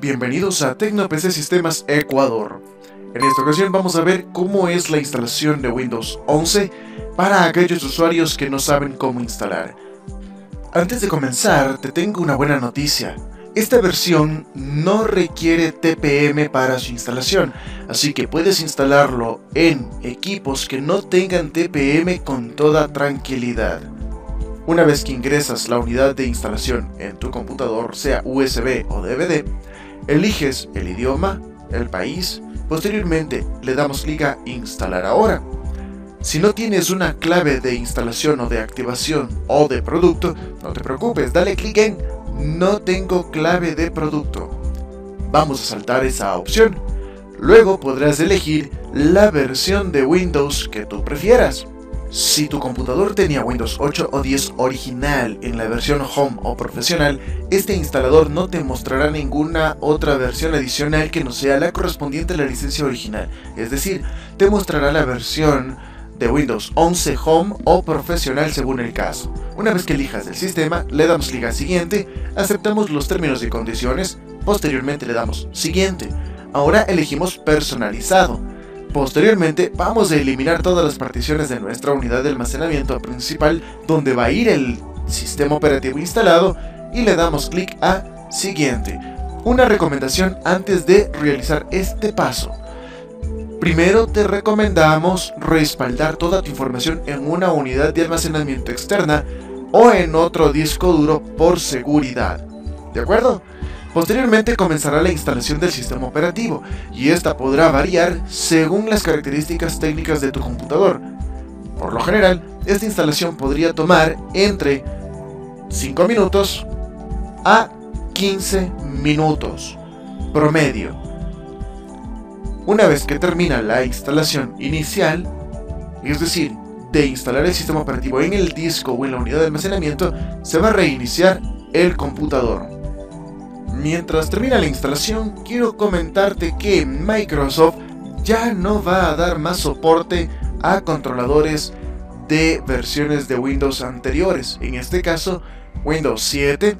bienvenidos a TecnoPC Sistemas Ecuador. En esta ocasión vamos a ver cómo es la instalación de Windows 11 para aquellos usuarios que no saben cómo instalar. Antes de comenzar, te tengo una buena noticia. Esta versión no requiere TPM para su instalación, así que puedes instalarlo en equipos que no tengan TPM con toda tranquilidad. Una vez que ingresas la unidad de instalación en tu computador, sea USB o DVD, eliges el idioma, el país, posteriormente le damos clic a Instalar ahora. Si no tienes una clave de instalación o de activación o de producto, no te preocupes, dale clic en No tengo clave de producto. Vamos a saltar esa opción. Luego podrás elegir la versión de Windows que tú prefieras. Si tu computador tenía Windows 8 o 10 original en la versión Home o Profesional, este instalador no te mostrará ninguna otra versión adicional que no sea la correspondiente a la licencia original. Es decir, te mostrará la versión de Windows 11 Home o Profesional según el caso. Una vez que elijas el sistema, le damos clic a Siguiente, aceptamos los términos y condiciones, posteriormente le damos Siguiente. Ahora elegimos Personalizado Posteriormente vamos a eliminar todas las particiones de nuestra unidad de almacenamiento principal donde va a ir el sistema operativo instalado y le damos clic a siguiente. Una recomendación antes de realizar este paso. Primero te recomendamos respaldar toda tu información en una unidad de almacenamiento externa o en otro disco duro por seguridad. ¿De acuerdo? Posteriormente comenzará la instalación del sistema operativo y esta podrá variar según las características técnicas de tu computador. Por lo general, esta instalación podría tomar entre 5 minutos a 15 minutos promedio. Una vez que termina la instalación inicial, es decir, de instalar el sistema operativo en el disco o en la unidad de almacenamiento, se va a reiniciar el computador. Mientras termina la instalación, quiero comentarte que Microsoft ya no va a dar más soporte a controladores de versiones de Windows anteriores, en este caso Windows 7,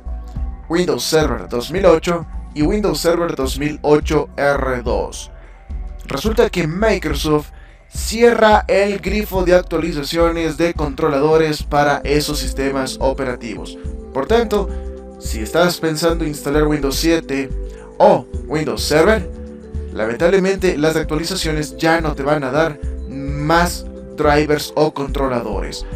Windows Server 2008 y Windows Server 2008 R2. Resulta que Microsoft cierra el grifo de actualizaciones de controladores para esos sistemas operativos. Por tanto, si estás pensando instalar Windows 7 o Windows Server, lamentablemente las actualizaciones ya no te van a dar más drivers o controladores.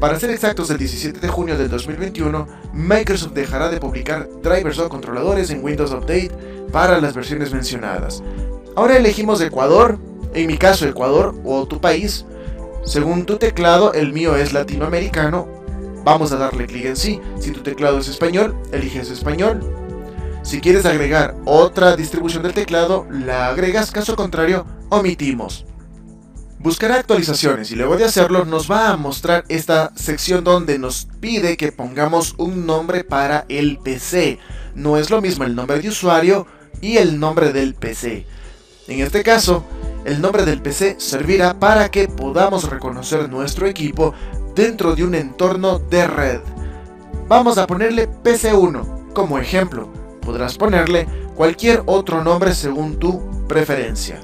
Para ser exactos, el 17 de junio del 2021, Microsoft dejará de publicar drivers o controladores en Windows Update para las versiones mencionadas. Ahora elegimos Ecuador, en mi caso Ecuador o tu país. Según tu teclado, el mío es latinoamericano Vamos a darle clic en sí. Si tu teclado es español, eliges español. Si quieres agregar otra distribución del teclado, la agregas, caso contrario, omitimos. Buscará actualizaciones y luego de hacerlo nos va a mostrar esta sección donde nos pide que pongamos un nombre para el PC. No es lo mismo el nombre de usuario y el nombre del PC. En este caso, el nombre del PC servirá para que podamos reconocer nuestro equipo dentro de un entorno de red. Vamos a ponerle PC1 como ejemplo. Podrás ponerle cualquier otro nombre según tu preferencia.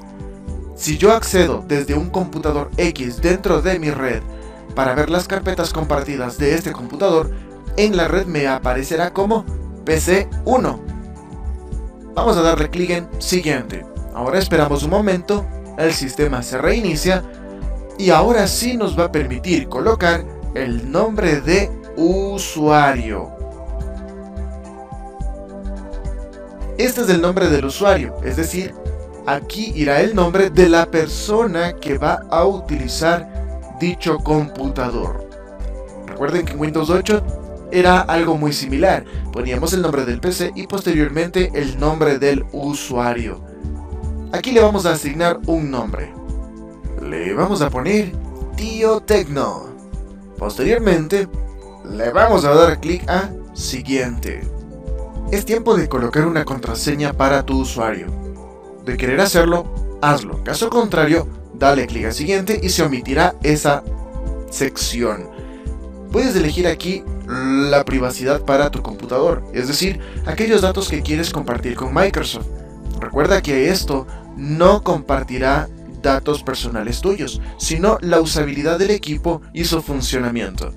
Si yo accedo desde un computador X dentro de mi red para ver las carpetas compartidas de este computador, en la red me aparecerá como PC1. Vamos a darle clic en siguiente. Ahora esperamos un momento, el sistema se reinicia y ahora sí nos va a permitir colocar el nombre de usuario. Este es el nombre del usuario, es decir, aquí irá el nombre de la persona que va a utilizar dicho computador. Recuerden que en Windows 8 era algo muy similar. Poníamos el nombre del PC y posteriormente el nombre del usuario. Aquí le vamos a asignar un nombre le vamos a poner Tío Tecno. Posteriormente, le vamos a dar clic a Siguiente. Es tiempo de colocar una contraseña para tu usuario. De querer hacerlo, hazlo. Caso contrario, dale clic a Siguiente y se omitirá esa sección. Puedes elegir aquí la privacidad para tu computador, es decir, aquellos datos que quieres compartir con Microsoft. Recuerda que esto no compartirá datos personales tuyos, sino la usabilidad del equipo y su funcionamiento.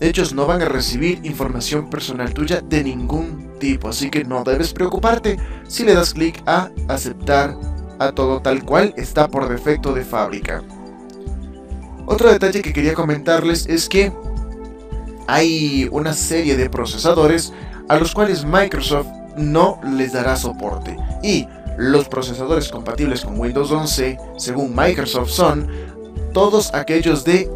Ellos no van a recibir información personal tuya de ningún tipo, así que no debes preocuparte si le das clic a aceptar a todo tal cual está por defecto de fábrica. Otro detalle que quería comentarles es que hay una serie de procesadores a los cuales Microsoft no les dará soporte y los procesadores compatibles con Windows 11, según Microsoft, son todos aquellos de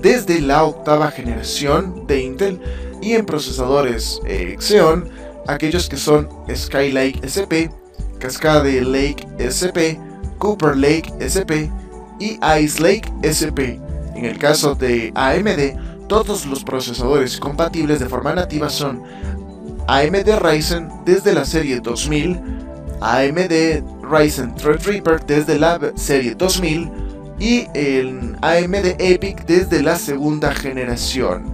desde la octava generación de Intel y en procesadores eh, Xeon, aquellos que son Skylake SP, Cascade Lake SP, Cooper Lake SP y Ice Lake SP. En el caso de AMD, todos los procesadores compatibles de forma nativa son AMD Ryzen desde la serie 2000, AMD Ryzen Threadripper desde la serie 2000 y el AMD EPIC desde la segunda generación.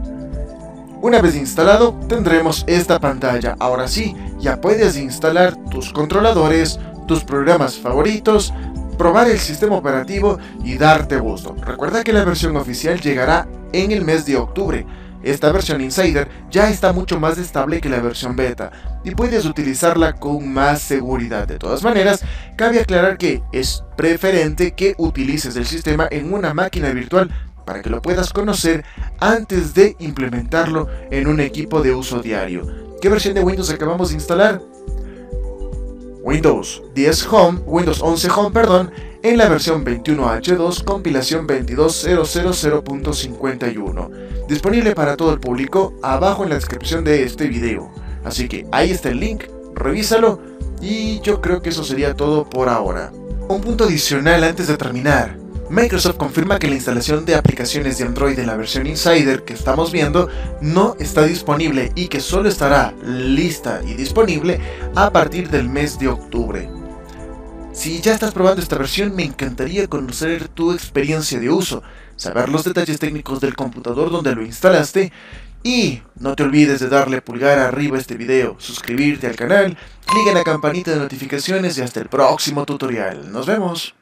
Una vez instalado tendremos esta pantalla. Ahora sí, ya puedes instalar tus controladores, tus programas favoritos, probar el sistema operativo y darte gusto. Recuerda que la versión oficial llegará en el mes de octubre esta versión Insider ya está mucho más estable que la versión beta y puedes utilizarla con más seguridad. De todas maneras, cabe aclarar que es preferente que utilices el sistema en una máquina virtual para que lo puedas conocer antes de implementarlo en un equipo de uso diario. ¿Qué versión de Windows acabamos de instalar? Windows 10 Home, Windows 11 Home, perdón, en la versión 21H2 compilación 22.000.51, disponible para todo el público abajo en la descripción de este video. Así que ahí está el link, revísalo y yo creo que eso sería todo por ahora. Un punto adicional antes de terminar. Microsoft confirma que la instalación de aplicaciones de Android en la versión Insider que estamos viendo no está disponible y que solo estará lista y disponible a partir del mes de octubre. Si ya estás probando esta versión, me encantaría conocer tu experiencia de uso, saber los detalles técnicos del computador donde lo instalaste y no te olvides de darle pulgar arriba a este video, suscribirte al canal, clic en la campanita de notificaciones y hasta el próximo tutorial. Nos vemos.